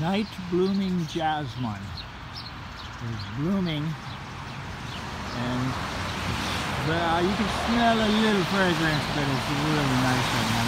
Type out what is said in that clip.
night blooming jasmine is blooming and uh, you can smell a little fragrance but it's really nice.